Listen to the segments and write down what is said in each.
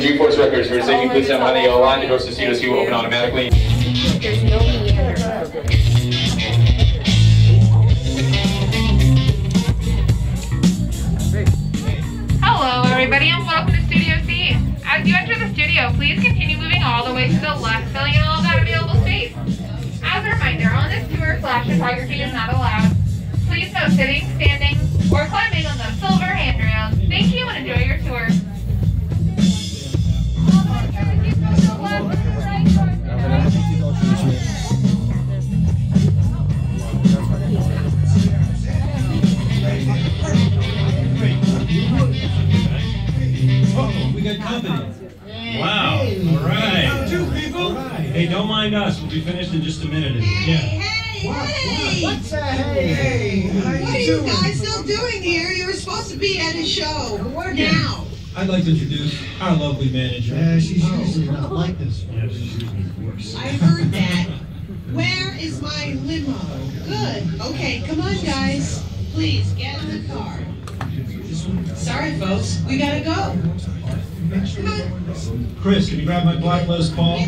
G-Force Records. We're saying please stand behind the yellow line. The to C2C will open automatically. There's no meander. Hello, everybody, and welcome to Studio C. As you enter the studio, please continue moving all the way to the left, filling in all that available space. As a reminder, on this tour, flash photography is not allowed. Please no sitting, standing, or climbing on the silver handrails. Don't mind us, we'll be finished in just a minute. Yeah. Hey, Hey! What's that? Hey, how what are you you doing? guys still doing here? You were supposed to be at a show. Where now? I'd like to introduce our lovely manager. Yeah, she's usually oh. not like this. Yeah, she's usually worse. I heard that. Where is my limo? Good. Okay, come on, guys. Please get in the car. Sorry, folks. We gotta go. Come on. Chris, can you grab my black Les Paul?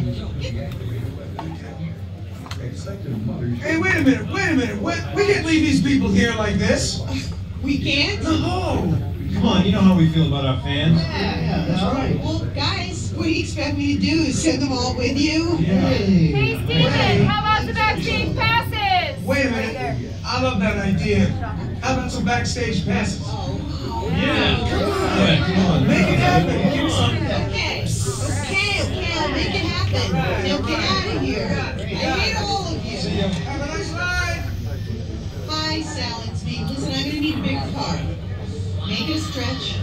Hey, wait a minute, wait a minute. We, we can't leave these people here like this. We can't? No. Come on, you know how we feel about our fans. Yeah, yeah, that's right. Well, guys, what do you expect me to do? Is send them all with you? Hey, Steven, how about the backstage passes? Wait a minute. I love that idea. How about some backstage passes? Oh, Yeah. Yeah, come on. Make it happen. Give me some. Okay, okay, okay, I'll make it happen. Now get out of here. I hate all of you. Have a nice ride. Hi, Sal, it's me. Listen, I'm gonna need a bigger car. Make it a stretch.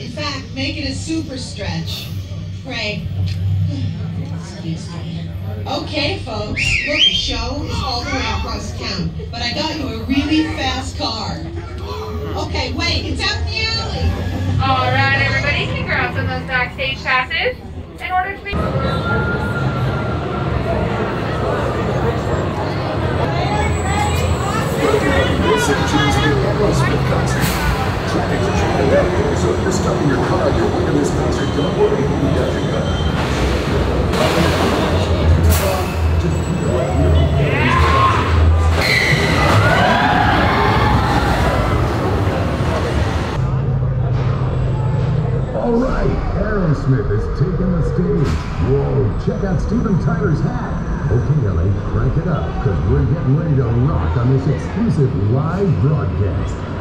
In fact, make it a super stretch. Great. Excuse me. Okay, folks, look, the show is all the way across town, but I got you a really fast car. Okay, wait, it's out in the alley. All right, those backstage passes. In order to be Right, Aerosmith is taking the stage. Whoa, check out Steven Tyler's hat. Okay, LA, crank it up, because we're getting ready to rock on this exclusive live broadcast.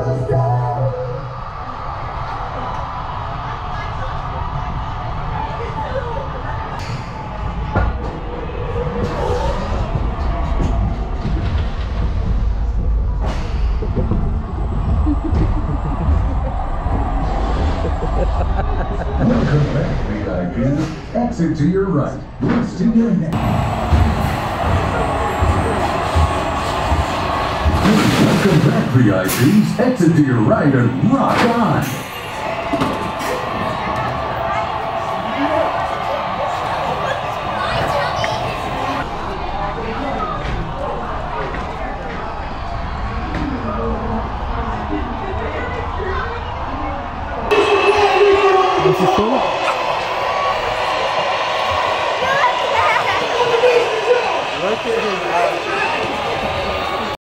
Welcome back, VIPs. Exit to your right. Next to your next. Welcome back, VIPs. Exit to your right and rock on. There.